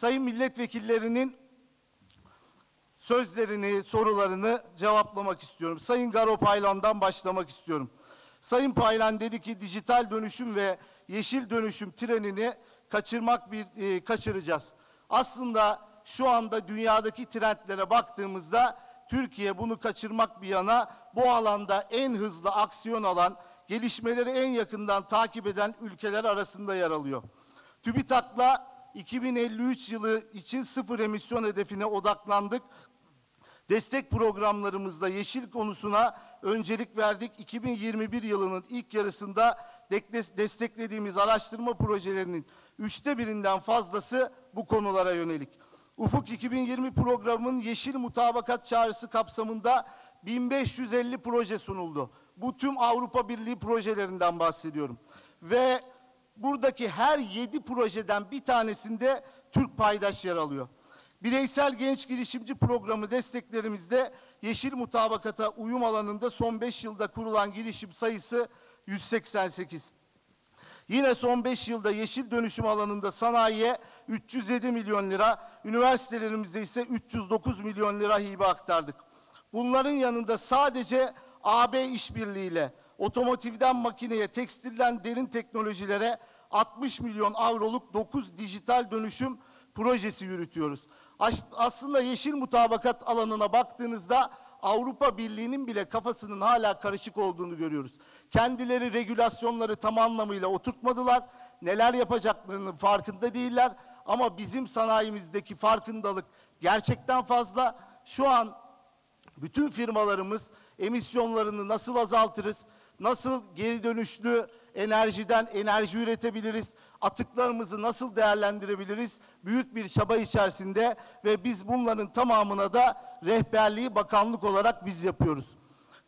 sayın milletvekillerinin sözlerini, sorularını cevaplamak istiyorum. Sayın Garo Paylan'dan başlamak istiyorum. Sayın Paylan dedi ki dijital dönüşüm ve yeşil dönüşüm trenini kaçırmak bir e, kaçıracağız. Aslında şu anda dünyadaki trendlere baktığımızda Türkiye bunu kaçırmak bir yana bu alanda en hızlı aksiyon alan, gelişmeleri en yakından takip eden ülkeler arasında yer alıyor. TÜBİTAK'la 2053 yılı için sıfır emisyon hedefine odaklandık. Destek programlarımızda yeşil konusuna öncelik verdik. 2021 yılının ilk yarısında desteklediğimiz araştırma projelerinin üçte birinden fazlası bu konulara yönelik. Ufuk 2020 programının yeşil mutabakat çağrısı kapsamında 1550 proje sunuldu. Bu tüm Avrupa Birliği projelerinden bahsediyorum. Ve buradaki her yedi projeden bir tanesinde Türk paydaş yer alıyor. Bireysel genç girişimci programı desteklerimizde yeşil mutabakata uyum alanında son 5 yılda kurulan girişim sayısı 188. Yine son 5 yılda yeşil dönüşüm alanında sanayiye 307 milyon lira, üniversitelerimizde ise 309 milyon lira hibe aktardık. Bunların yanında sadece AB işbirliğiyle otomotivden makineye, tekstilden derin teknolojilere 60 milyon avroluk 9 dijital dönüşüm projesi yürütüyoruz. Aslında yeşil mutabakat alanına baktığınızda Avrupa Birliği'nin bile kafasının hala karışık olduğunu görüyoruz. Kendileri regülasyonları tam anlamıyla oturtmadılar. Neler yapacaklarının farkında değiller. Ama bizim sanayimizdeki farkındalık gerçekten fazla. Şu an bütün firmalarımız emisyonlarını nasıl azaltırız, nasıl geri dönüşlü enerjiden enerji üretebiliriz, atıklarımızı nasıl değerlendirebiliriz büyük bir çaba içerisinde ve biz bunların tamamına da rehberliği bakanlık olarak biz yapıyoruz.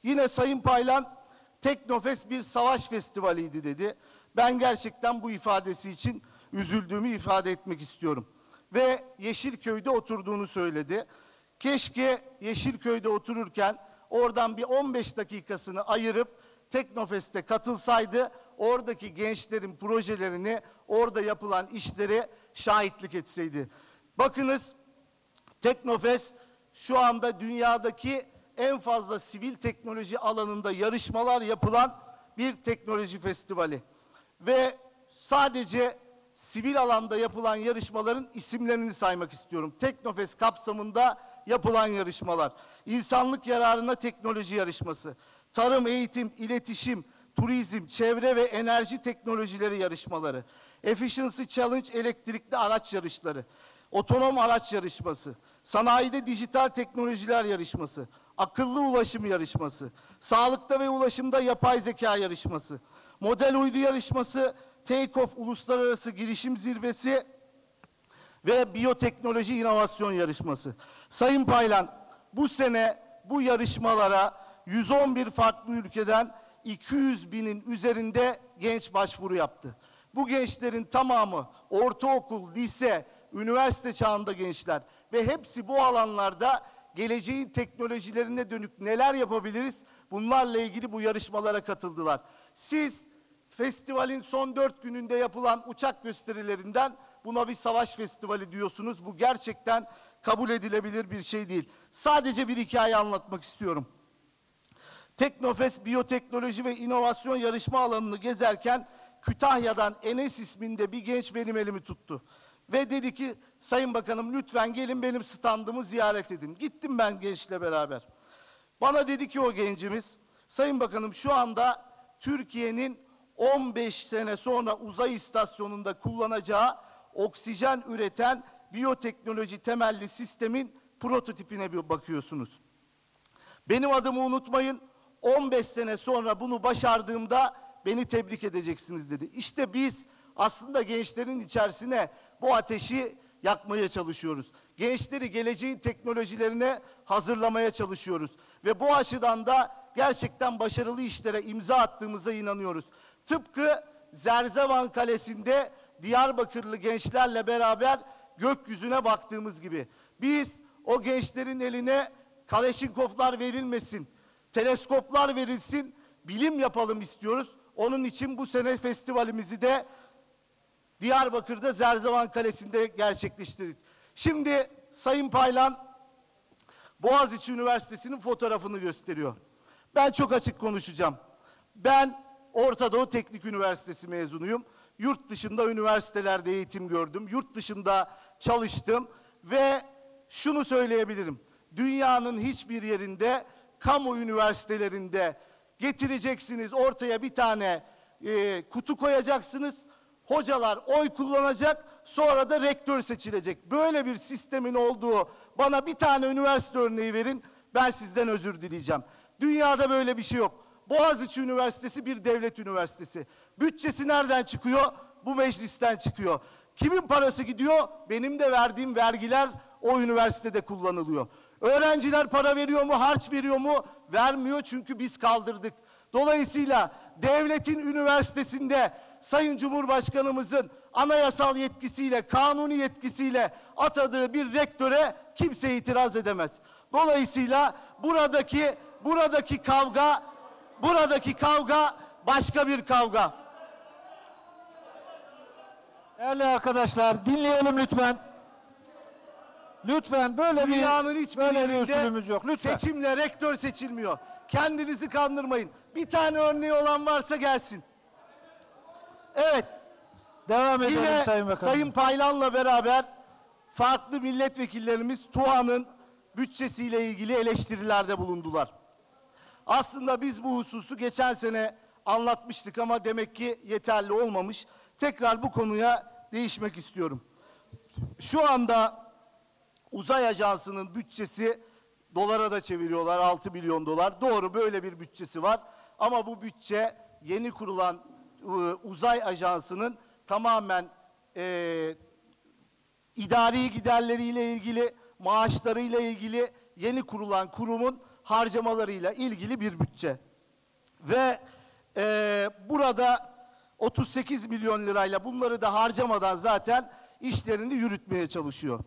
Yine Sayın Paylan Teknofest bir savaş festivaliydi dedi. Ben gerçekten bu ifadesi için üzüldüğümü ifade etmek istiyorum. Ve Yeşilköy'de oturduğunu söyledi. Keşke Yeşilköy'de otururken oradan bir 15 dakikasını ayırıp Teknofest'e katılsaydı oradaki gençlerin projelerini, orada yapılan işleri şahitlik etseydi. Bakınız Teknofest şu anda dünyadaki en fazla sivil teknoloji alanında yarışmalar yapılan bir teknoloji festivali. Ve sadece sivil alanda yapılan yarışmaların isimlerini saymak istiyorum. Teknofest kapsamında yapılan yarışmalar. İnsanlık yararına teknoloji yarışması, tarım, eğitim, iletişim, turizm, çevre ve enerji teknolojileri yarışmaları, Efficiency Challenge elektrikli araç yarışları, otonom araç yarışması, sanayide dijital teknolojiler yarışması, akıllı ulaşım yarışması, sağlıkta ve ulaşımda yapay zeka yarışması, model uydu yarışması, Take-off Uluslararası Girişim Zirvesi ve Biyoteknoloji İnovasyon Yarışması. Sayın Paylan, bu sene bu yarışmalara 111 farklı ülkeden 200 binin üzerinde genç başvuru yaptı. Bu gençlerin tamamı ortaokul, lise, üniversite çağında gençler ve hepsi bu alanlarda geleceğin teknolojilerine dönük neler yapabiliriz? Bunlarla ilgili bu yarışmalara katıldılar. Siz festivalin son dört gününde yapılan uçak gösterilerinden buna bir savaş festivali diyorsunuz. Bu gerçekten kabul edilebilir bir şey değil. Sadece bir hikaye anlatmak istiyorum. Teknofest Biyoteknoloji ve İnovasyon Yarışma alanını gezerken Kütahya'dan Enes isminde bir genç benim elimi tuttu. Ve dedi ki Sayın Bakanım lütfen gelin benim standımı ziyaret edin. Gittim ben gençle beraber. Bana dedi ki o gencimiz Sayın Bakanım şu anda Türkiye'nin 15 sene sonra uzay istasyonunda kullanacağı oksijen üreten biyoteknoloji temelli sistemin prototipine bir bakıyorsunuz. Benim adımı unutmayın. 15 sene sonra bunu başardığımda beni tebrik edeceksiniz dedi. İşte biz aslında gençlerin içerisine bu ateşi yakmaya çalışıyoruz. Gençleri geleceğin teknolojilerine hazırlamaya çalışıyoruz. Ve bu açıdan da gerçekten başarılı işlere imza attığımıza inanıyoruz. Tıpkı Zerzevan Kalesi'nde Diyarbakırlı gençlerle beraber gökyüzüne baktığımız gibi. Biz o gençlerin eline Kaleşinkovlar verilmesin, teleskoplar verilsin, bilim yapalım istiyoruz. Onun için bu sene festivalimizi de Diyarbakır'da Zerzevan Kalesi'nde gerçekleştirdik. Şimdi Sayın Paylan Boğaziçi Üniversitesi'nin fotoğrafını gösteriyor. Ben çok açık konuşacağım. Ben Orta Doğu Teknik Üniversitesi mezunuyum. Yurt dışında üniversitelerde eğitim gördüm. Yurt dışında çalıştım ve şunu söyleyebilirim. Dünyanın hiçbir yerinde kamu üniversitelerinde getireceksiniz ortaya bir tane e, kutu koyacaksınız. Hocalar oy kullanacak, sonra da rektör seçilecek. Böyle bir sistemin olduğu bana bir tane üniversite örneği verin. Ben sizden özür dileyeceğim. Dünyada böyle bir şey yok. Boğaziçi Üniversitesi bir devlet üniversitesi. Bütçesi nereden çıkıyor? Bu meclisten çıkıyor. Kimin parası gidiyor? Benim de verdiğim vergiler o üniversitede kullanılıyor. Öğrenciler para veriyor mu, harç veriyor mu? Vermiyor çünkü biz kaldırdık. Dolayısıyla devletin üniversitesinde Sayın Cumhurbaşkanımızın anayasal yetkisiyle, kanuni yetkisiyle atadığı bir rektöre kimse itiraz edemez. Dolayısıyla buradaki buradaki kavga buradaki kavga başka bir kavga. Değerli arkadaşlar dinleyelim lütfen. Lütfen böyle bir Dünyanın hiçbir böyle bir usulümüz yok. Lütfen. seçimle rektör seçilmiyor. Kendinizi kandırmayın. Bir tane örneği olan varsa gelsin. Evet. Devam edelim Yine Sayın Bakanım. Sayın Paylan'la beraber farklı milletvekillerimiz TUA'nın bütçesiyle ilgili eleştirilerde bulundular. Aslında biz bu hususu geçen sene anlatmıştık ama demek ki yeterli olmamış. Tekrar bu konuya değişmek istiyorum. Şu anda uzay ajansının bütçesi dolara da çeviriyorlar 6 milyon dolar. Doğru böyle bir bütçesi var. Ama bu bütçe yeni kurulan e, uzay ajansının tamamen e, idari giderleriyle ilgili, maaşlarıyla ilgili yeni kurulan kurumun harcamalarıyla ilgili bir bütçe. Ve e, burada 38 milyon lirayla bunları da harcamadan zaten işlerini yürütmeye çalışıyor.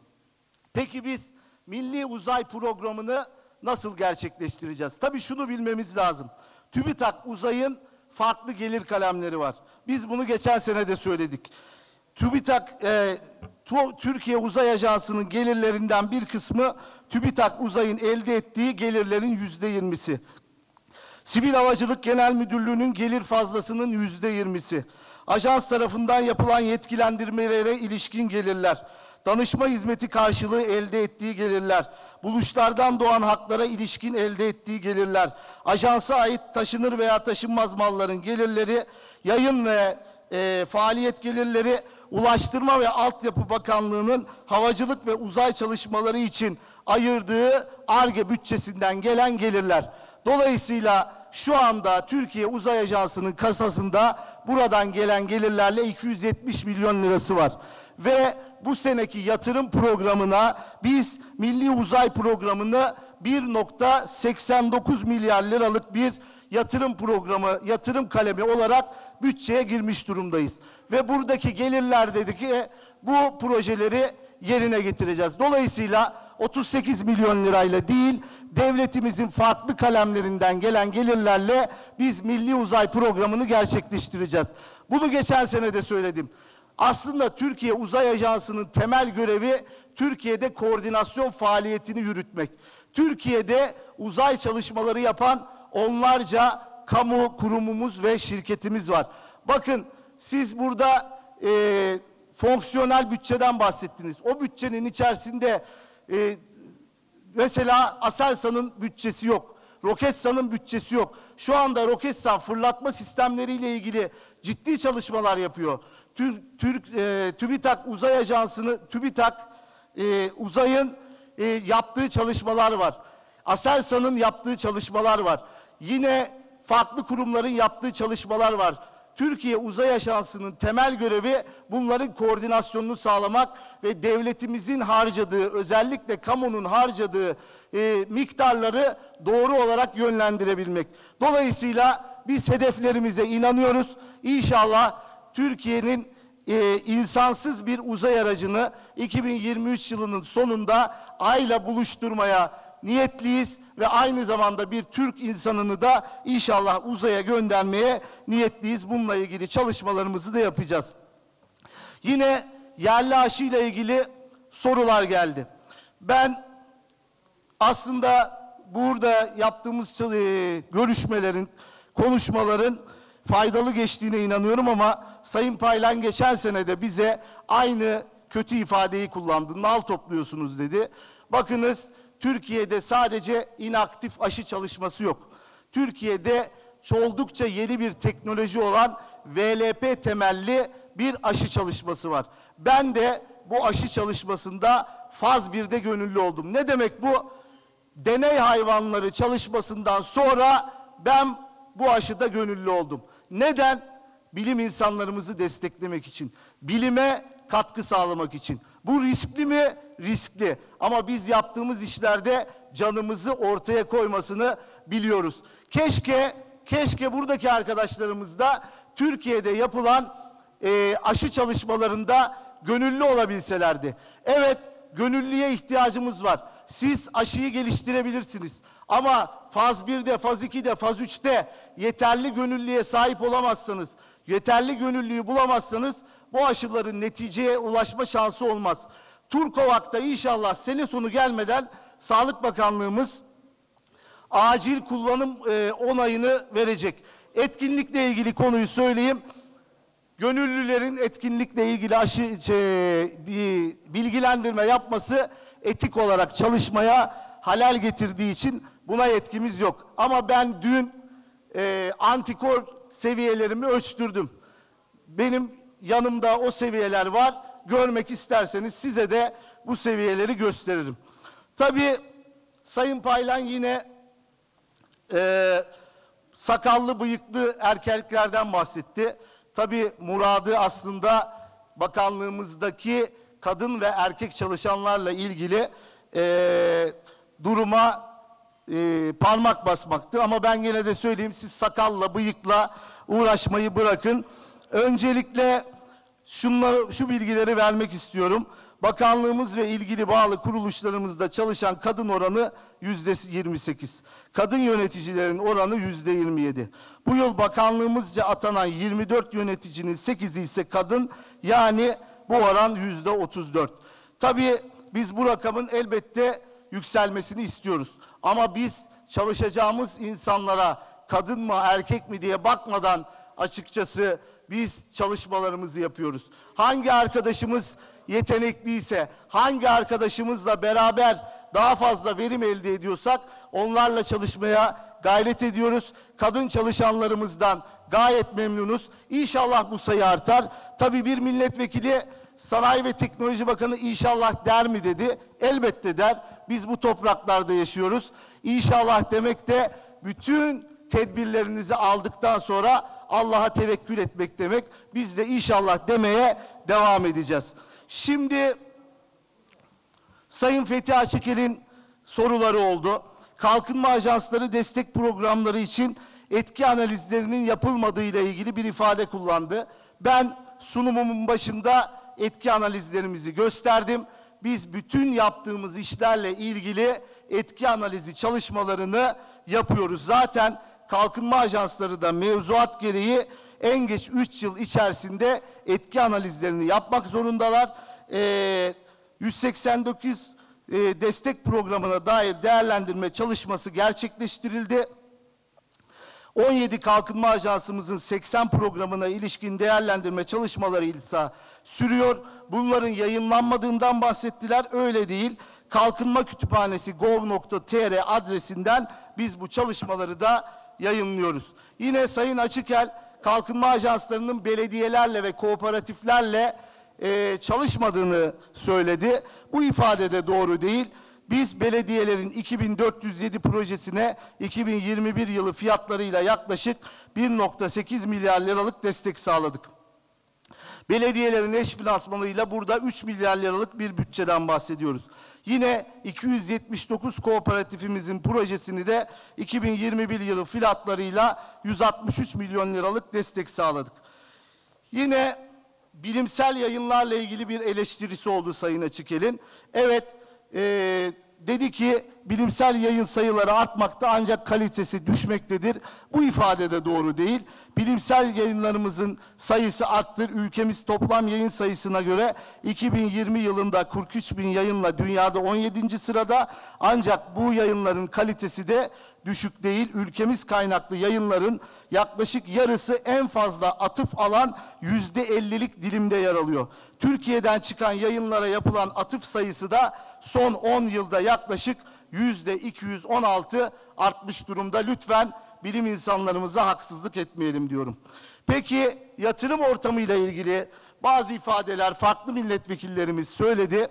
Peki biz milli uzay programını nasıl gerçekleştireceğiz? Tabii şunu bilmemiz lazım. TÜBİTAK uzayın farklı gelir kalemleri var. Biz bunu geçen sene de söyledik. TÜBİTAK, e, Türkiye Uzay Ajansı'nın gelirlerinden bir kısmı TÜBİTAK uzayın elde ettiği gelirlerin yüzde yirmisi. Sivil Havacılık Genel Müdürlüğü'nün gelir fazlasının yüzde yirmisi. Ajans tarafından yapılan yetkilendirmelere ilişkin gelirler. Danışma hizmeti karşılığı elde ettiği gelirler. Buluşlardan doğan haklara ilişkin elde ettiği gelirler. Ajansa ait taşınır veya taşınmaz malların gelirleri, yayın ve e, faaliyet gelirleri, Ulaştırma ve Altyapı Bakanlığı'nın havacılık ve uzay çalışmaları için ayırdığı ARGE bütçesinden gelen gelirler. Dolayısıyla şu anda Türkiye Uzay Ajansı'nın kasasında buradan gelen gelirlerle 270 milyon lirası var. Ve bu seneki yatırım programına biz Milli Uzay Programı'nı 1.89 milyar liralık bir yatırım programı, yatırım kalemi olarak bütçeye girmiş durumdayız. Ve buradaki gelirler dedi ki bu projeleri yerine getireceğiz. Dolayısıyla 38 milyon lirayla değil, devletimizin farklı kalemlerinden gelen gelirlerle biz Milli Uzay Programı'nı gerçekleştireceğiz. Bunu geçen sene de söyledim. Aslında Türkiye Uzay Ajansı'nın temel görevi Türkiye'de koordinasyon faaliyetini yürütmek. Türkiye'de uzay çalışmaları yapan onlarca kamu kurumumuz ve şirketimiz var. Bakın siz burada e, fonksiyonel bütçeden bahsettiniz. O bütçenin içerisinde e, mesela Aselsan'ın bütçesi yok. Roketsan'ın bütçesi yok. Şu anda Roketsan fırlatma sistemleriyle ilgili ciddi çalışmalar yapıyor. Türk, Türk e, TÜBİTAK Uzay Ajansı'nı TÜBİTAK e, uzayın e, yaptığı çalışmalar var. Aselsan'ın yaptığı çalışmalar var. Yine farklı kurumların yaptığı çalışmalar var. Türkiye Uzay Ajansı'nın temel görevi bunların koordinasyonunu sağlamak ve devletimizin harcadığı, özellikle kamunun harcadığı e, miktarları doğru olarak yönlendirebilmek. Dolayısıyla biz hedeflerimize inanıyoruz. İnşallah Türkiye'nin e, insansız bir uzay aracını 2023 yılının sonunda ayla buluşturmaya niyetliyiz ve aynı zamanda bir Türk insanını da inşallah uzaya göndermeye niyetliyiz. Bununla ilgili çalışmalarımızı da yapacağız. Yine yerli aşıyla ilgili sorular geldi. Ben aslında burada yaptığımız e, görüşmelerin, konuşmaların faydalı geçtiğine inanıyorum ama Sayın Paylan geçen sene de bize aynı kötü ifadeyi kullandı. Nal topluyorsunuz dedi. Bakınız Türkiye'de sadece inaktif aşı çalışması yok. Türkiye'de oldukça yeni bir teknoloji olan VLP temelli bir aşı çalışması var. Ben de bu aşı çalışmasında faz 1'de gönüllü oldum. Ne demek bu? Deney hayvanları çalışmasından sonra ben bu aşıda gönüllü oldum. Neden? Bilim insanlarımızı desteklemek için. Bilime katkı sağlamak için. Bu riskli mi? Riskli. Ama biz yaptığımız işlerde canımızı ortaya koymasını biliyoruz. Keşke, keşke buradaki arkadaşlarımız da Türkiye'de yapılan e, aşı çalışmalarında gönüllü olabilselerdi. Evet, gönüllüye ihtiyacımız var. Siz aşıyı geliştirebilirsiniz. Ama faz 1'de, faz 2'de, faz 3'te yeterli gönüllüye sahip olamazsanız, yeterli gönüllüyü bulamazsanız bu aşıların neticeye ulaşma şansı olmaz. Turkovak'ta inşallah sene sonu gelmeden Sağlık Bakanlığımız acil kullanım e, onayını verecek. Etkinlikle ilgili konuyu söyleyeyim. Gönüllülerin etkinlikle ilgili aşı bir bilgilendirme yapması etik olarak çalışmaya halal getirdiği için buna yetkimiz yok. Ama ben dün e, antikor seviyelerimi ölçtürdüm. Benim yanımda o seviyeler var. Görmek isterseniz size de bu seviyeleri gösteririm. Tabii Sayın Paylan yine e, sakallı bıyıklı erkeklerden bahsetti. Tabii muradı aslında bakanlığımızdaki kadın ve erkek çalışanlarla ilgili e, duruma e, parmak basmaktı. Ama ben gene de söyleyeyim siz sakalla, bıyıkla uğraşmayı bırakın. Öncelikle şunları, şu bilgileri vermek istiyorum. Bakanlığımız ve ilgili bağlı kuruluşlarımızda çalışan kadın oranı yüzde 28. Kadın yöneticilerin oranı yüzde 27. Bu yıl bakanlığımızca atanan 24 yöneticinin 8'i ise kadın yani bu oran yüzde 34. Tabii biz bu rakamın elbette yükselmesini istiyoruz. Ama biz çalışacağımız insanlara kadın mı erkek mi diye bakmadan açıkçası biz çalışmalarımızı yapıyoruz. Hangi arkadaşımız yetenekliyse, hangi arkadaşımızla beraber daha fazla verim elde ediyorsak onlarla çalışmaya gayret ediyoruz. Kadın çalışanlarımızdan gayet memnunuz. İnşallah bu sayı artar. Tabii bir milletvekili Sanayi ve Teknoloji Bakanı inşallah der mi dedi. Elbette der. Biz bu topraklarda yaşıyoruz. İnşallah demek de bütün tedbirlerinizi aldıktan sonra Allah'a tevekkül etmek demek. Biz de inşallah demeye devam edeceğiz. Şimdi Sayın Fethi Açıkel'in soruları oldu. Kalkınma ajansları destek programları için etki analizlerinin yapılmadığı ile ilgili bir ifade kullandı. Ben sunumumun başında etki analizlerimizi gösterdim. Biz bütün yaptığımız işlerle ilgili etki analizi çalışmalarını yapıyoruz. Zaten kalkınma ajansları da mevzuat gereği en geç 3 yıl içerisinde etki analizlerini yapmak zorundalar. Ee, 189 e, destek programına dair değerlendirme çalışması gerçekleştirildi. 17 Kalkınma Ajansımızın 80 programına ilişkin değerlendirme çalışmaları ise sürüyor. Bunların yayınlanmadığından bahsettiler. Öyle değil. Kalkınma Kütüphanesi gov.tr adresinden biz bu çalışmaları da yayınlıyoruz. Yine Sayın Açıkel kalkınma ajanslarının belediyelerle ve kooperatiflerle e, çalışmadığını söyledi. Bu ifade de doğru değil. Biz belediyelerin 2407 projesine 2021 yılı fiyatlarıyla yaklaşık 1.8 milyar liralık destek sağladık. Belediyelerin eş finansmanıyla burada 3 milyar liralık bir bütçeden bahsediyoruz. Yine 279 kooperatifimizin projesini de 2021 yılı fiyatlarıyla 163 milyon liralık destek sağladık. Yine bilimsel yayınlarla ilgili bir eleştirisi oldu Sayın Açıkel'in. Evet, dedi ki bilimsel yayın sayıları artmakta ancak kalitesi düşmektedir. Bu ifade de doğru değil. Bilimsel yayınlarımızın sayısı arttı. Ülkemiz toplam yayın sayısına göre 2020 yılında 43 bin yayınla dünyada 17. sırada. Ancak bu yayınların kalitesi de düşük değil. Ülkemiz kaynaklı yayınların yaklaşık yarısı en fazla atıf alan yüzde ellilik dilimde yer alıyor. Türkiye'den çıkan yayınlara yapılan atıf sayısı da son 10 yılda yaklaşık yüzde 216 artmış durumda. Lütfen bilim insanlarımıza haksızlık etmeyelim diyorum. Peki yatırım ortamıyla ilgili bazı ifadeler farklı milletvekillerimiz söyledi.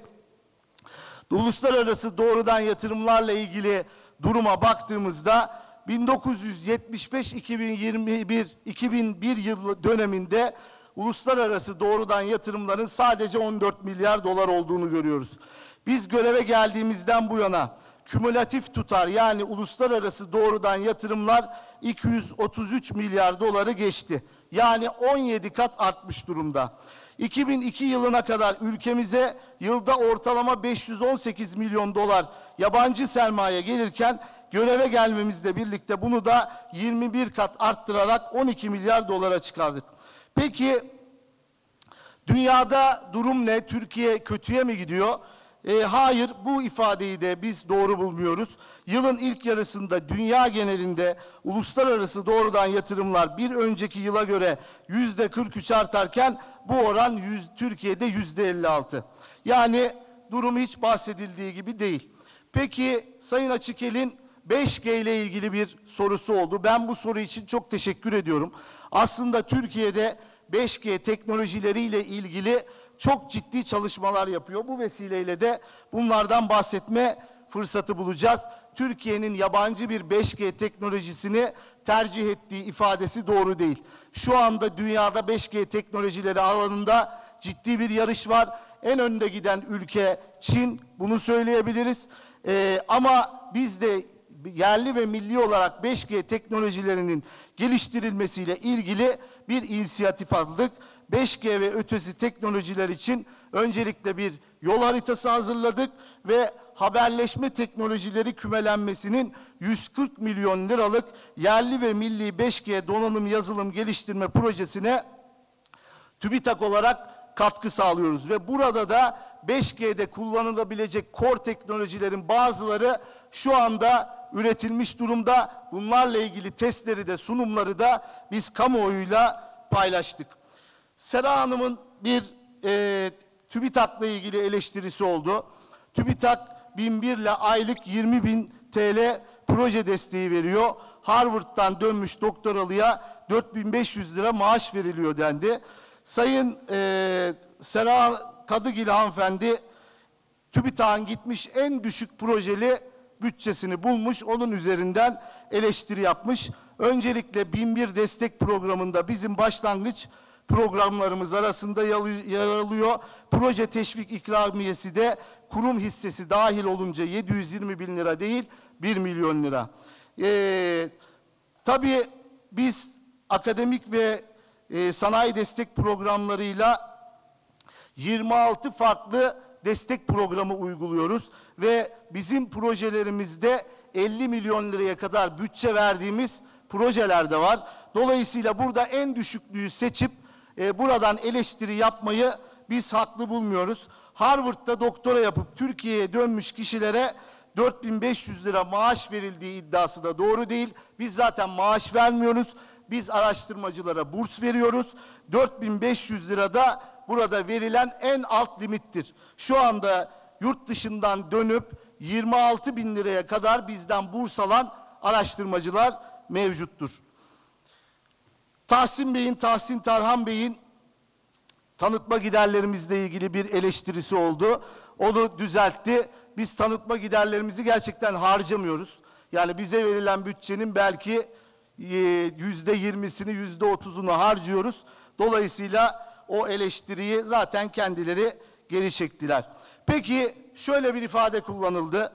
Uluslararası doğrudan yatırımlarla ilgili duruma baktığımızda 1975-2021 2001 yıl döneminde uluslararası doğrudan yatırımların sadece 14 milyar dolar olduğunu görüyoruz. Biz göreve geldiğimizden bu yana kümülatif tutar yani uluslararası doğrudan yatırımlar 233 milyar doları geçti. Yani 17 kat artmış durumda. 2002 yılına kadar ülkemize yılda ortalama 518 milyon dolar yabancı sermaye gelirken göreve gelmemizle birlikte bunu da 21 kat arttırarak 12 milyar dolara çıkardık. Peki dünyada durum ne? Türkiye kötüye mi gidiyor? E, hayır, bu ifadeyi de biz doğru bulmuyoruz. Yılın ilk yarısında dünya genelinde uluslararası doğrudan yatırımlar bir önceki yıla göre yüzde 43 artarken bu oran yüz, Türkiye'de yüzde 56. Yani durum hiç bahsedildiği gibi değil. Peki Sayın Açıkel'in 5G ile ilgili bir sorusu oldu. Ben bu soru için çok teşekkür ediyorum. Aslında Türkiye'de 5G teknolojileriyle ilgili çok ciddi çalışmalar yapıyor. Bu vesileyle de bunlardan bahsetme fırsatı bulacağız. Türkiye'nin yabancı bir 5G teknolojisini tercih ettiği ifadesi doğru değil. Şu anda dünyada 5G teknolojileri alanında ciddi bir yarış var. En önde giden ülke Çin, bunu söyleyebiliriz. Ee, ama biz de yerli ve milli olarak 5G teknolojilerinin geliştirilmesiyle ilgili bir inisiyatif aldık. 5G ve ötesi teknolojiler için öncelikle bir yol haritası hazırladık ve haberleşme teknolojileri kümelenmesinin 140 milyon liralık yerli ve milli 5G donanım yazılım geliştirme projesine TÜBİTAK olarak katkı sağlıyoruz ve burada da 5G'de kullanılabilecek core teknolojilerin bazıları şu anda üretilmiş durumda. Bunlarla ilgili testleri de sunumları da biz kamuoyuyla paylaştık. Sera Hanım'ın bir e, TÜBİTAK'la ilgili eleştirisi oldu. TÜBİTAK 1001 ile aylık 20 bin TL proje desteği veriyor. Harvard'dan dönmüş doktoralıya 4500 lira maaş veriliyor dendi. Sayın e, Sera Kadıgil hanımefendi TÜBİTAK'ın gitmiş en düşük projeli bütçesini bulmuş, onun üzerinden eleştiri yapmış. Öncelikle 1001 destek programında bizim başlangıç programlarımız arasında yer alıyor. Proje teşvik ikramiyesi de kurum hissesi dahil olunca 720 bin lira değil 1 milyon lira. Ee, tabii biz akademik ve e, sanayi destek programlarıyla 26 farklı destek programı uyguluyoruz ve bizim projelerimizde 50 milyon liraya kadar bütçe verdiğimiz projeler de var. Dolayısıyla burada en düşüklüğü seçip e, buradan eleştiri yapmayı biz haklı bulmuyoruz. Harvard'da doktora yapıp Türkiye'ye dönmüş kişilere 4500 lira maaş verildiği iddiası da doğru değil. Biz zaten maaş vermiyoruz. Biz araştırmacılara burs veriyoruz. 4500 lira da burada verilen en alt limittir. Şu anda yurt dışından dönüp 26 bin liraya kadar bizden burs alan araştırmacılar mevcuttur. Tahsin Bey'in, Tahsin Tarhan Bey'in tanıtma giderlerimizle ilgili bir eleştirisi oldu. Onu düzeltti. Biz tanıtma giderlerimizi gerçekten harcamıyoruz. Yani bize verilen bütçenin belki e, yüzde yirmisini, yüzde otuzunu harcıyoruz. Dolayısıyla o eleştiriyi zaten kendileri geri çektiler. Peki şöyle bir ifade kullanıldı.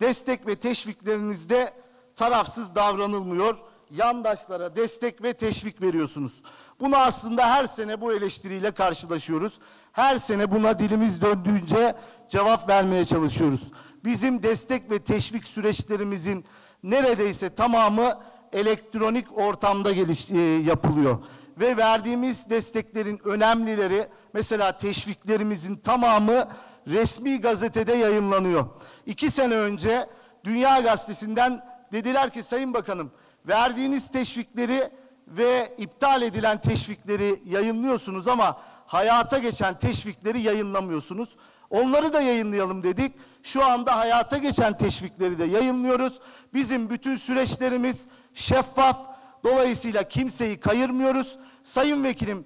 Destek ve teşviklerinizde tarafsız davranılmıyor yandaşlara destek ve teşvik veriyorsunuz. Bunu aslında her sene bu eleştiriyle karşılaşıyoruz. Her sene buna dilimiz döndüğünce cevap vermeye çalışıyoruz. Bizim destek ve teşvik süreçlerimizin neredeyse tamamı elektronik ortamda geliş, e, yapılıyor. Ve verdiğimiz desteklerin önemlileri, mesela teşviklerimizin tamamı resmi gazetede yayınlanıyor. İki sene önce Dünya Gazetesi'nden dediler ki Sayın Bakanım, verdiğiniz teşvikleri ve iptal edilen teşvikleri yayınlıyorsunuz ama hayata geçen teşvikleri yayınlamıyorsunuz. Onları da yayınlayalım dedik. Şu anda hayata geçen teşvikleri de yayınlıyoruz. Bizim bütün süreçlerimiz şeffaf. Dolayısıyla kimseyi kayırmıyoruz. Sayın Vekilim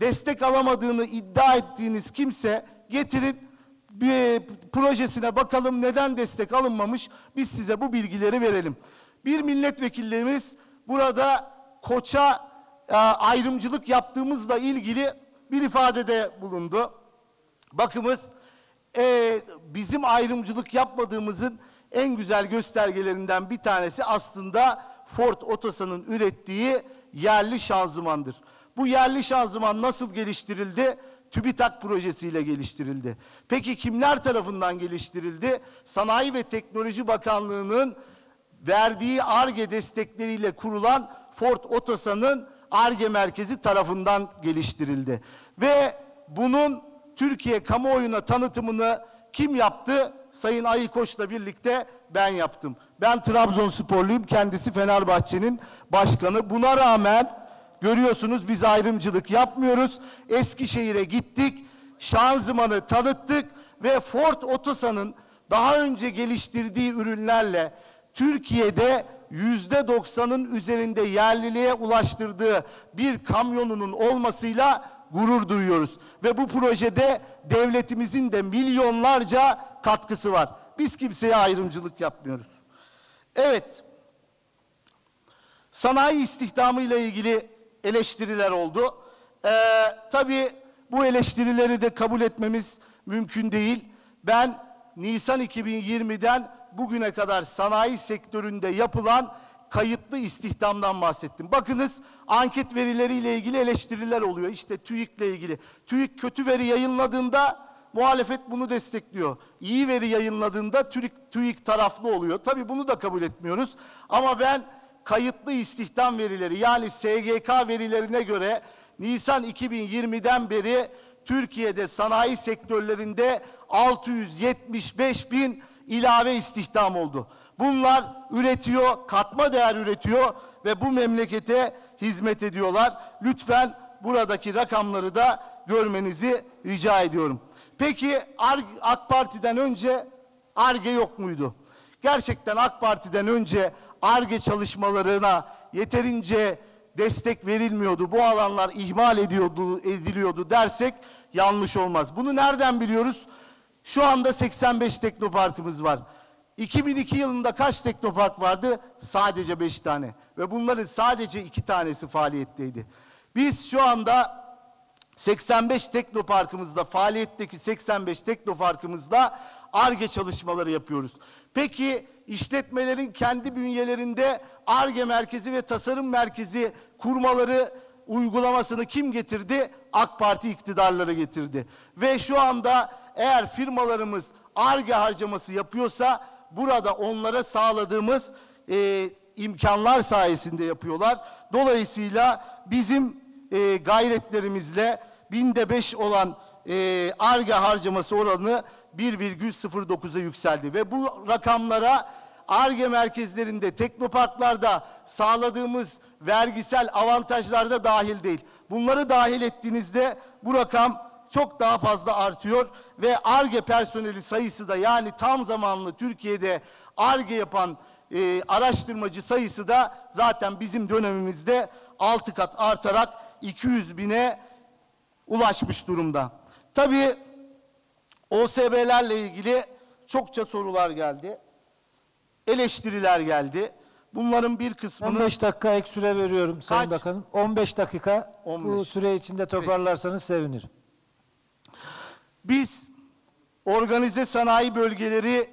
destek alamadığını iddia ettiğiniz kimse getirin bir projesine bakalım neden destek alınmamış biz size bu bilgileri verelim. Bir milletvekillerimiz burada koça e, ayrımcılık yaptığımızla ilgili bir ifadede bulundu. Bakımız e, bizim ayrımcılık yapmadığımızın en güzel göstergelerinden bir tanesi aslında Ford Otosan'ın ürettiği yerli şanzımandır. Bu yerli şanzıman nasıl geliştirildi? TÜBİTAK projesiyle geliştirildi. Peki kimler tarafından geliştirildi? Sanayi ve Teknoloji Bakanlığı'nın verdiği ARGE destekleriyle kurulan Ford Otosan'ın ARGE merkezi tarafından geliştirildi. Ve bunun Türkiye kamuoyuna tanıtımını kim yaptı? Sayın Ayı Koç'la birlikte ben yaptım. Ben Trabzonsporluyum, kendisi Fenerbahçe'nin başkanı. Buna rağmen görüyorsunuz biz ayrımcılık yapmıyoruz. Eskişehir'e gittik, şanzımanı tanıttık ve Ford Otosan'ın daha önce geliştirdiği ürünlerle Türkiye'de yüzde doksanın üzerinde yerliliğe ulaştırdığı bir kamyonunun olmasıyla gurur duyuyoruz. Ve bu projede devletimizin de milyonlarca katkısı var. Biz kimseye ayrımcılık yapmıyoruz. Evet, sanayi istihdamı ile ilgili eleştiriler oldu. Ee, tabii bu eleştirileri de kabul etmemiz mümkün değil. Ben Nisan 2020'den bugüne kadar sanayi sektöründe yapılan kayıtlı istihdamdan bahsettim. Bakınız anket verileriyle ilgili eleştiriler oluyor. İşte TÜİK'le ilgili. TÜİK kötü veri yayınladığında muhalefet bunu destekliyor. İyi veri yayınladığında TÜİK, TÜİK taraflı oluyor. Tabii bunu da kabul etmiyoruz. Ama ben kayıtlı istihdam verileri yani SGK verilerine göre Nisan 2020'den beri Türkiye'de sanayi sektörlerinde 675 bin ilave istihdam oldu. Bunlar üretiyor, katma değer üretiyor ve bu memlekete hizmet ediyorlar. Lütfen buradaki rakamları da görmenizi rica ediyorum. Peki AK Parti'den önce ARGE yok muydu? Gerçekten AK Parti'den önce ARGE çalışmalarına yeterince destek verilmiyordu. Bu alanlar ihmal ediyordu, ediliyordu dersek yanlış olmaz. Bunu nereden biliyoruz? Şu anda 85 teknoparkımız var. 2002 yılında kaç teknopark vardı? Sadece 5 tane. Ve bunların sadece 2 tanesi faaliyetteydi. Biz şu anda 85 teknoparkımızda, faaliyetteki 85 teknoparkımızda ARGE çalışmaları yapıyoruz. Peki işletmelerin kendi bünyelerinde ARGE merkezi ve tasarım merkezi kurmaları uygulamasını kim getirdi? AK Parti iktidarları getirdi. Ve şu anda eğer firmalarımız ARGE harcaması yapıyorsa burada onlara sağladığımız e, imkanlar sayesinde yapıyorlar. Dolayısıyla bizim e, gayretlerimizle binde beş olan ARGE harcaması oranı 1,09'a yükseldi. Ve bu rakamlara ARGE merkezlerinde, teknoparklarda sağladığımız vergisel avantajlar da dahil değil. Bunları dahil ettiğinizde bu rakam çok daha fazla artıyor ve ARGE personeli sayısı da yani tam zamanlı Türkiye'de ARGE yapan e, araştırmacı sayısı da zaten bizim dönemimizde 6 kat artarak 200 bine ulaşmış durumda. Tabii OSB'lerle ilgili çokça sorular geldi. Eleştiriler geldi. Bunların bir kısmını 15 dakika ek süre veriyorum Sayın Kaç? Bakanım. 15 dakika. 15. Bu süre içinde toparlarsanız sevinirim. Biz organize sanayi bölgeleri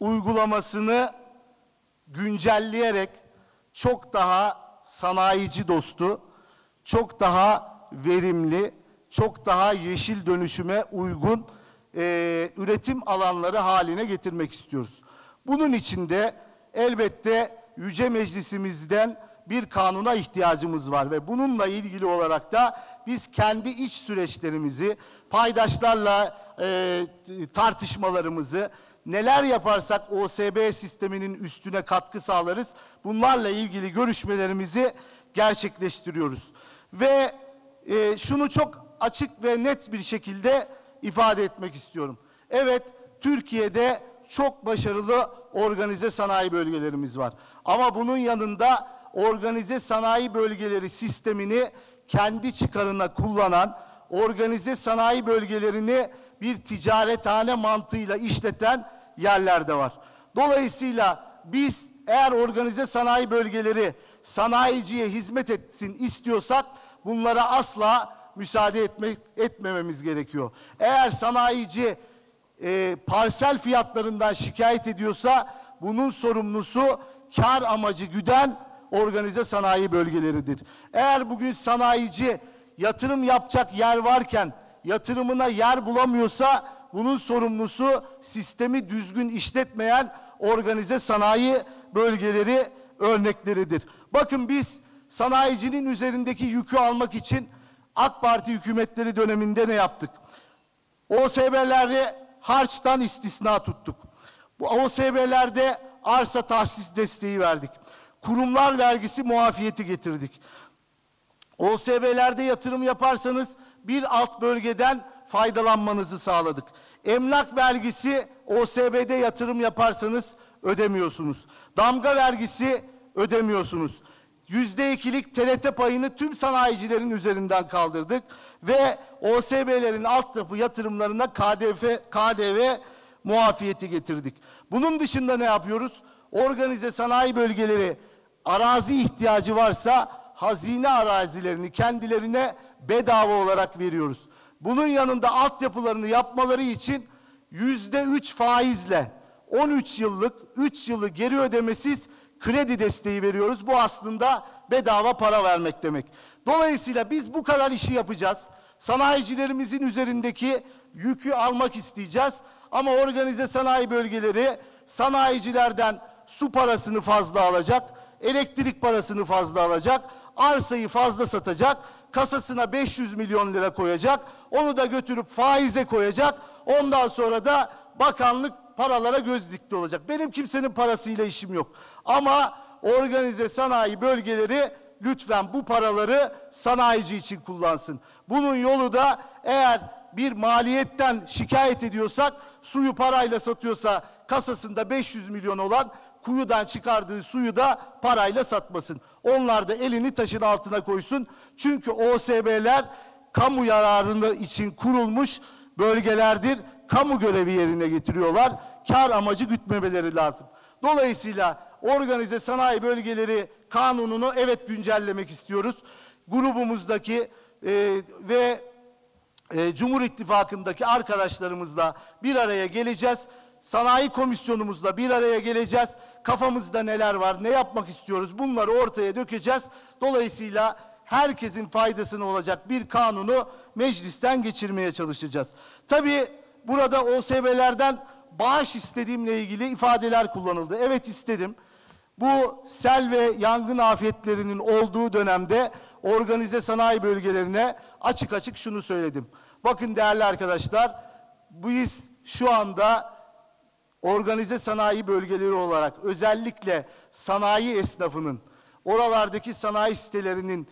uygulamasını güncelleyerek çok daha sanayici dostu, çok daha verimli, çok daha yeşil dönüşüme uygun e, üretim alanları haline getirmek istiyoruz. Bunun için de elbette Yüce Meclisimizden bir kanuna ihtiyacımız var ve bununla ilgili olarak da biz kendi iç süreçlerimizi, paydaşlarla e, tartışmalarımızı, neler yaparsak OSB sisteminin üstüne katkı sağlarız, bunlarla ilgili görüşmelerimizi gerçekleştiriyoruz. Ve e, şunu çok açık ve net bir şekilde ifade etmek istiyorum. Evet, Türkiye'de çok başarılı organize sanayi bölgelerimiz var. Ama bunun yanında organize sanayi bölgeleri sistemini kendi çıkarına kullanan, organize sanayi bölgelerini bir ticarethane mantığıyla işleten yerler de var. Dolayısıyla biz eğer organize sanayi bölgeleri sanayiciye hizmet etsin istiyorsak bunlara asla müsaade etmek, etmememiz gerekiyor. Eğer sanayici e, parsel fiyatlarından şikayet ediyorsa bunun sorumlusu kar amacı güden organize sanayi bölgeleridir. Eğer bugün sanayici yatırım yapacak yer varken yatırımına yer bulamıyorsa bunun sorumlusu sistemi düzgün işletmeyen organize sanayi bölgeleri örnekleridir. Bakın biz sanayicinin üzerindeki yükü almak için AK Parti hükümetleri döneminde ne yaptık? OSB'leri harçtan istisna tuttuk. Bu OSB'lerde arsa tahsis desteği verdik. Kurumlar vergisi muafiyeti getirdik. OSB'lerde yatırım yaparsanız bir alt bölgeden faydalanmanızı sağladık. Emlak vergisi OSB'de yatırım yaparsanız ödemiyorsunuz. Damga vergisi ödemiyorsunuz. Yüzde ikilik TRT payını tüm sanayicilerin üzerinden kaldırdık ve OSB'lerin altyapı yatırımlarına KDV, KDV muafiyeti getirdik. Bunun dışında ne yapıyoruz? Organize sanayi bölgeleri arazi ihtiyacı varsa hazine arazilerini kendilerine bedava olarak veriyoruz. Bunun yanında altyapılarını yapmaları için yüzde üç faizle 13 yıllık, 3 yılı geri ödemesiz kredi desteği veriyoruz. Bu aslında bedava para vermek demek. Dolayısıyla biz bu kadar işi yapacağız. Sanayicilerimizin üzerindeki yükü almak isteyeceğiz. Ama organize sanayi bölgeleri sanayicilerden su parasını fazla alacak, elektrik parasını fazla alacak, arsayı fazla satacak, kasasına 500 milyon lira koyacak, onu da götürüp faize koyacak. Ondan sonra da bakanlık paralara göz dikti olacak. Benim kimsenin parasıyla işim yok. Ama organize sanayi bölgeleri lütfen bu paraları sanayici için kullansın. Bunun yolu da eğer bir maliyetten şikayet ediyorsak suyu parayla satıyorsa kasasında 500 milyon olan kuyudan çıkardığı suyu da parayla satmasın. Onlar da elini taşın altına koysun. Çünkü OSB'ler kamu yararını için kurulmuş bölgelerdir. Kamu görevi yerine getiriyorlar. Kar amacı gütmemeleri lazım. Dolayısıyla organize sanayi bölgeleri kanununu evet güncellemek istiyoruz. Grubumuzdaki e, ve e, Cumhur İttifakı'ndaki arkadaşlarımızla bir araya geleceğiz. Sanayi komisyonumuzla bir araya geleceğiz. Kafamızda neler var, ne yapmak istiyoruz bunları ortaya dökeceğiz. Dolayısıyla herkesin faydasına olacak bir kanunu meclisten geçirmeye çalışacağız. Tabii burada OSB'lerden bağış istediğimle ilgili ifadeler kullanıldı. Evet istedim. Bu sel ve yangın afetlerinin olduğu dönemde organize sanayi bölgelerine açık açık şunu söyledim. Bakın değerli arkadaşlar, biz şu anda organize sanayi bölgeleri olarak özellikle sanayi esnafının, oralardaki sanayi sitelerinin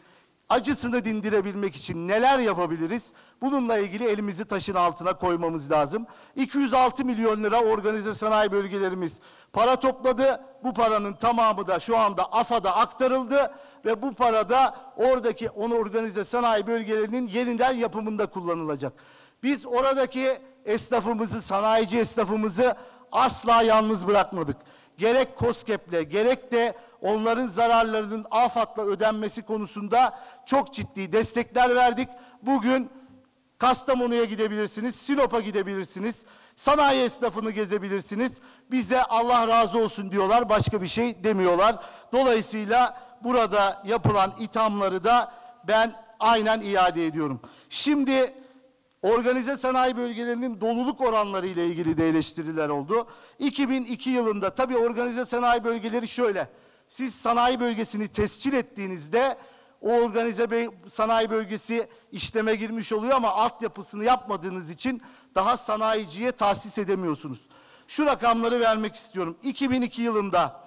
acısını dindirebilmek için neler yapabiliriz? Bununla ilgili elimizi taşın altına koymamız lazım. 206 milyon lira organize sanayi bölgelerimiz para topladı. Bu paranın tamamı da şu anda AFA'da aktarıldı ve bu para da oradaki onu organize sanayi bölgelerinin yeniden yapımında kullanılacak. Biz oradaki esnafımızı, sanayici esnafımızı asla yalnız bırakmadık. Gerek KOSGEB'le gerek de onların zararlarının AFAD'la ödenmesi konusunda çok ciddi destekler verdik. Bugün Kastamonu'ya gidebilirsiniz, Sinop'a gidebilirsiniz, sanayi esnafını gezebilirsiniz. Bize Allah razı olsun diyorlar, başka bir şey demiyorlar. Dolayısıyla burada yapılan ithamları da ben aynen iade ediyorum. Şimdi Organize sanayi bölgelerinin doluluk oranları ile ilgili de eleştiriler oldu. 2002 yılında tabii organize sanayi bölgeleri şöyle. Siz sanayi bölgesini tescil ettiğinizde o organize sanayi bölgesi işleme girmiş oluyor ama altyapısını yapmadığınız için daha sanayiciye tahsis edemiyorsunuz. Şu rakamları vermek istiyorum. 2002 yılında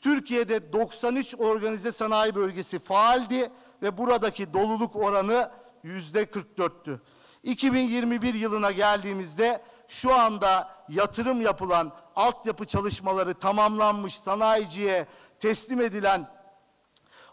Türkiye'de 93 organize sanayi bölgesi faaldi ve buradaki doluluk oranı yüzde 44'tü. 2021 yılına geldiğimizde şu anda yatırım yapılan altyapı çalışmaları tamamlanmış sanayiciye teslim edilen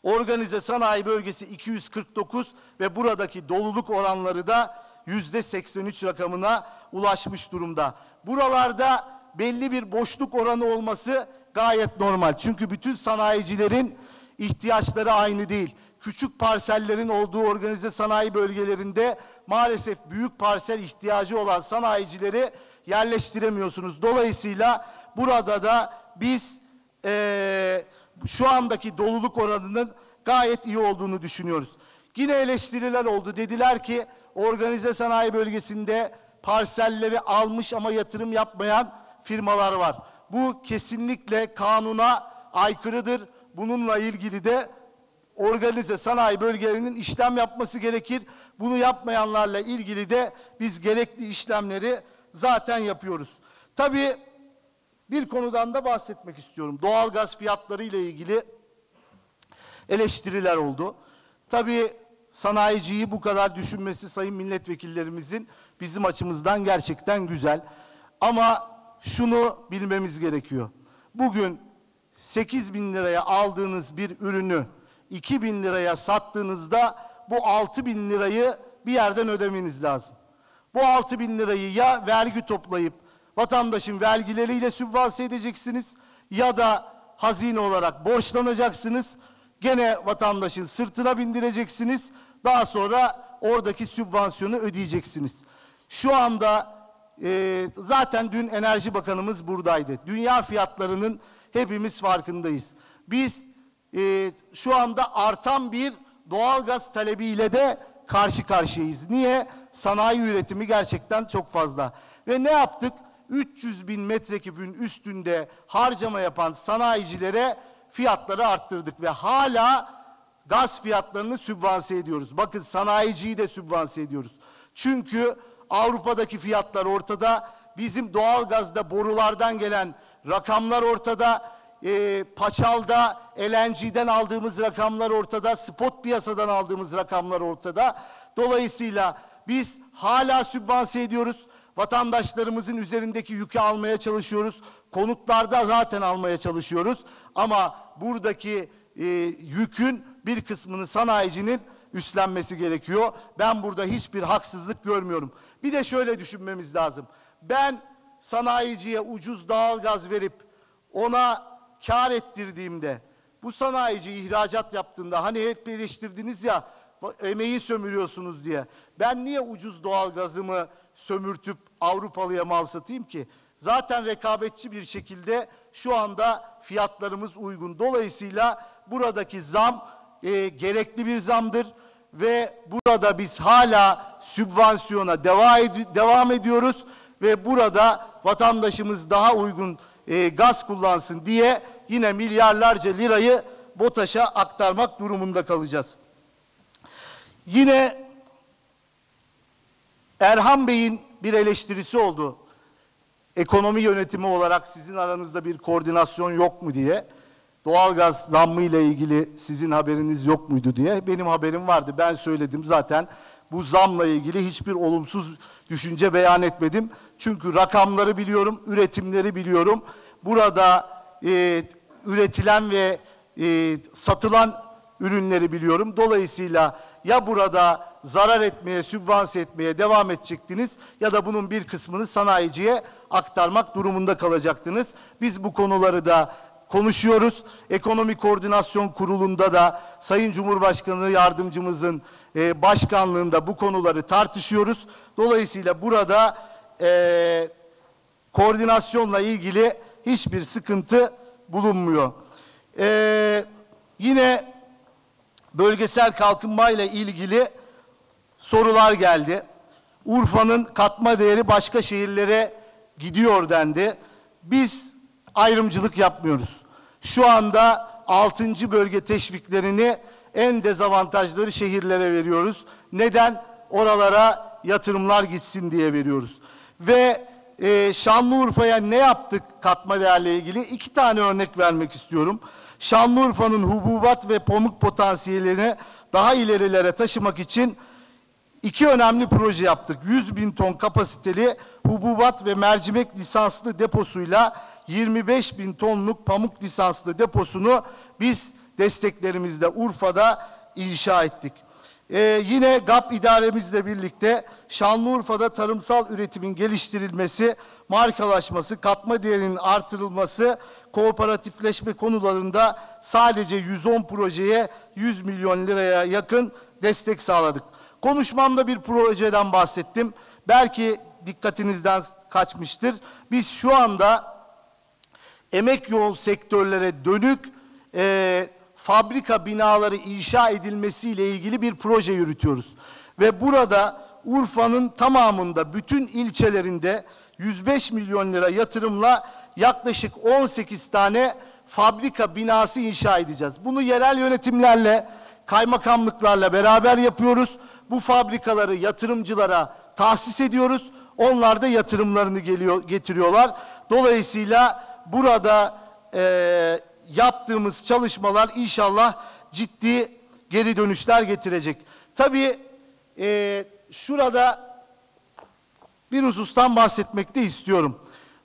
organize sanayi bölgesi 249 ve buradaki doluluk oranları da yüzde 83 rakamına ulaşmış durumda. Buralarda belli bir boşluk oranı olması gayet normal. Çünkü bütün sanayicilerin ihtiyaçları aynı değil. Küçük parsellerin olduğu organize sanayi bölgelerinde maalesef büyük parsel ihtiyacı olan sanayicileri yerleştiremiyorsunuz. Dolayısıyla burada da biz eee, şu andaki doluluk oranının gayet iyi olduğunu düşünüyoruz. Yine eleştiriler oldu. Dediler ki organize sanayi bölgesinde parselleri almış ama yatırım yapmayan firmalar var. Bu kesinlikle kanuna aykırıdır. Bununla ilgili de organize sanayi bölgelerinin işlem yapması gerekir. Bunu yapmayanlarla ilgili de biz gerekli işlemleri zaten yapıyoruz. Tabii bir konudan da bahsetmek istiyorum. Doğalgaz fiyatları ile ilgili eleştiriler oldu. Tabii sanayiciyi bu kadar düşünmesi sayın milletvekillerimizin bizim açımızdan gerçekten güzel. Ama şunu bilmemiz gerekiyor. Bugün 8 bin liraya aldığınız bir ürünü 2 bin liraya sattığınızda bu 6 bin lirayı bir yerden ödemeniz lazım. Bu 6 bin lirayı ya vergi toplayıp vatandaşın vergileriyle sübvanse edeceksiniz ya da hazine olarak borçlanacaksınız. Gene vatandaşın sırtına bindireceksiniz. Daha sonra oradaki sübvansiyonu ödeyeceksiniz. Şu anda e, zaten dün Enerji Bakanımız buradaydı. Dünya fiyatlarının hepimiz farkındayız. Biz e, şu anda artan bir doğalgaz talebiyle de karşı karşıyayız. Niye? Sanayi üretimi gerçekten çok fazla. Ve ne yaptık? 300 bin metreküpün üstünde harcama yapan sanayicilere fiyatları arttırdık ve hala gaz fiyatlarını sübvanse ediyoruz. Bakın sanayiciyi de sübvanse ediyoruz. Çünkü Avrupa'daki fiyatlar ortada. Bizim doğalgazda borulardan gelen rakamlar ortada. E, Paçal'da LNG'den aldığımız rakamlar ortada. Spot piyasadan aldığımız rakamlar ortada. Dolayısıyla biz hala sübvanse ediyoruz. Vatandaşlarımızın üzerindeki yükü almaya çalışıyoruz. Konutlarda zaten almaya çalışıyoruz. Ama buradaki e, yükün bir kısmını sanayicinin üstlenmesi gerekiyor. Ben burada hiçbir haksızlık görmüyorum. Bir de şöyle düşünmemiz lazım. Ben sanayiciye ucuz doğalgaz verip ona kar ettirdiğimde bu sanayici ihracat yaptığında hani hep eleştirdiniz ya emeği sömürüyorsunuz diye. Ben niye ucuz doğalgazımı sömürtüp Avrupalıya mal satayım ki? Zaten rekabetçi bir şekilde şu anda fiyatlarımız uygun. Dolayısıyla buradaki zam e, gerekli bir zamdır ve burada biz hala sübvansiyona devam, ed devam ediyoruz ve burada vatandaşımız daha uygun e, gaz kullansın diye yine milyarlarca lirayı BOTAŞ'a aktarmak durumunda kalacağız. Yine Erhan Bey'in bir eleştirisi oldu. Ekonomi yönetimi olarak sizin aranızda bir koordinasyon yok mu diye. Doğalgaz zammı ile ilgili sizin haberiniz yok muydu diye. Benim haberim vardı. Ben söyledim zaten. Bu zamla ilgili hiçbir olumsuz düşünce beyan etmedim. Çünkü rakamları biliyorum, üretimleri biliyorum. Burada e, üretilen ve e, satılan ürünleri biliyorum. Dolayısıyla ya burada zarar etmeye, sübvanse etmeye devam edecektiniz ya da bunun bir kısmını sanayiciye aktarmak durumunda kalacaktınız. Biz bu konuları da konuşuyoruz. Ekonomi Koordinasyon Kurulu'nda da Sayın Cumhurbaşkanı yardımcımızın e, başkanlığında bu konuları tartışıyoruz. Dolayısıyla burada e, koordinasyonla ilgili hiçbir sıkıntı bulunmuyor. E, yine bölgesel kalkınma ile ilgili sorular geldi. Urfa'nın katma değeri başka şehirlere gidiyor dendi. Biz ayrımcılık yapmıyoruz. Şu anda 6. bölge teşviklerini en dezavantajları şehirlere veriyoruz. Neden? Oralara yatırımlar gitsin diye veriyoruz. Ve e, Şanlıurfa'ya ne yaptık katma değerle ilgili? İki tane örnek vermek istiyorum. Şanlıurfa'nın hububat ve pamuk potansiyelini daha ilerilere taşımak için iki önemli proje yaptık. 100 bin ton kapasiteli hububat ve mercimek lisanslı deposuyla 25 bin tonluk pamuk lisanslı deposunu biz desteklerimizle Urfa'da inşa ettik. Ee, yine GAP idaremizle birlikte Şanlıurfa'da tarımsal üretimin geliştirilmesi, markalaşması, katma değerinin artırılması, kooperatifleşme konularında sadece 110 projeye 100 milyon liraya yakın destek sağladık. Konuşmamda bir projeden bahsettim. Belki dikkatinizden kaçmıştır. Biz şu anda emek yoğun sektörlere dönük e, fabrika binaları inşa edilmesiyle ilgili bir proje yürütüyoruz. Ve burada Urfa'nın tamamında bütün ilçelerinde 105 milyon lira yatırımla yaklaşık 18 tane fabrika binası inşa edeceğiz. Bunu yerel yönetimlerle, kaymakamlıklarla beraber yapıyoruz. Bu fabrikaları yatırımcılara tahsis ediyoruz. Onlar da yatırımlarını geliyor, getiriyorlar. Dolayısıyla burada e, yaptığımız çalışmalar inşallah ciddi geri dönüşler getirecek. Tabii e, şurada bir husustan bahsetmek de istiyorum.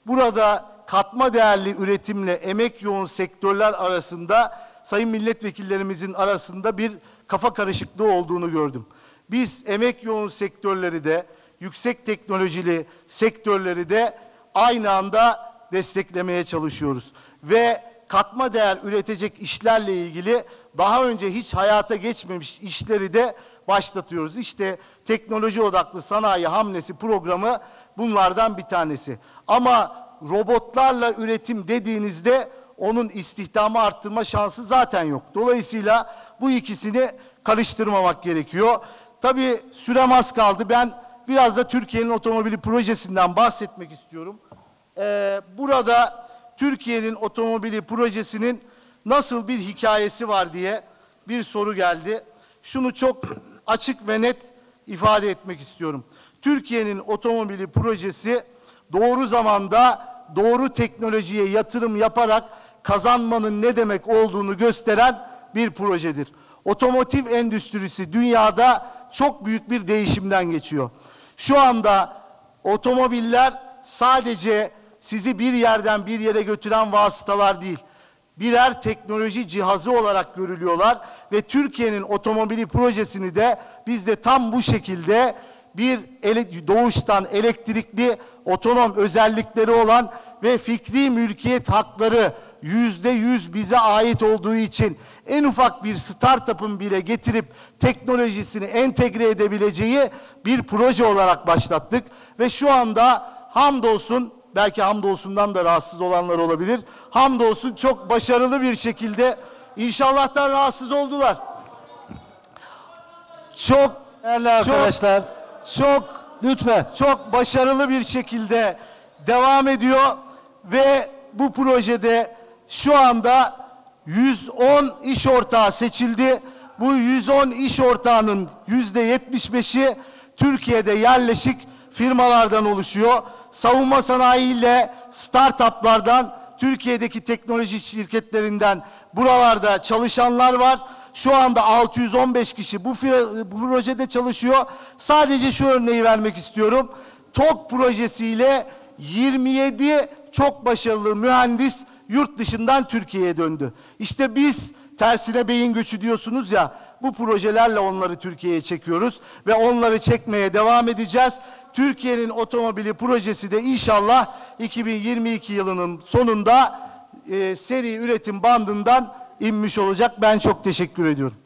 Burada katma değerli üretimle emek yoğun sektörler arasında sayın milletvekillerimizin arasında bir kafa karışıklığı olduğunu gördüm. Biz emek yoğun sektörleri de yüksek teknolojili sektörleri de aynı anda desteklemeye çalışıyoruz. Ve katma değer üretecek işlerle ilgili daha önce hiç hayata geçmemiş işleri de başlatıyoruz. İşte teknoloji odaklı sanayi hamlesi programı bunlardan bir tanesi. Ama robotlarla üretim dediğinizde onun istihdamı arttırma şansı zaten yok. Dolayısıyla bu ikisini karıştırmamak gerekiyor. Tabii sürem az kaldı. Ben biraz da Türkiye'nin otomobili projesinden bahsetmek istiyorum. Ee, burada Türkiye'nin otomobili projesinin nasıl bir hikayesi var diye bir soru geldi. Şunu çok açık ve net ifade etmek istiyorum. Türkiye'nin otomobili projesi doğru zamanda doğru teknolojiye yatırım yaparak kazanmanın ne demek olduğunu gösteren bir projedir. Otomotiv endüstrisi dünyada çok büyük bir değişimden geçiyor. Şu anda otomobiller sadece sizi bir yerden bir yere götüren vasıtalar değil. Birer teknoloji cihazı olarak görülüyorlar ve Türkiye'nin otomobili projesini de biz de tam bu şekilde bir ele, doğuştan elektrikli otonom özellikleri olan ve fikri mülkiyet hakları yüzde yüz bize ait olduğu için en ufak bir startup'ın bile getirip teknolojisini entegre edebileceği bir proje olarak başlattık. Ve şu anda hamdolsun, belki hamdolsundan da rahatsız olanlar olabilir. Hamdolsun çok başarılı bir şekilde inşallahtan rahatsız oldular. Çok, Değerli çok, arkadaşlar çok lütfen. çok başarılı bir şekilde devam ediyor ve bu projede şu anda 110 iş ortağı seçildi. Bu 110 iş ortağının yüzde 75'i Türkiye'de yerleşik firmalardan oluşuyor. Savunma sanayi ile startuplardan, Türkiye'deki teknoloji şirketlerinden buralarda çalışanlar var. Şu anda 615 kişi bu projede çalışıyor. Sadece şu örneği vermek istiyorum. TOK projesiyle 27 çok başarılı mühendis yurt dışından Türkiye'ye döndü. İşte biz tersine beyin göçü diyorsunuz ya bu projelerle onları Türkiye'ye çekiyoruz ve onları çekmeye devam edeceğiz. Türkiye'nin otomobili projesi de inşallah 2022 yılının sonunda e, seri üretim bandından inmiş olacak. Ben çok teşekkür ediyorum.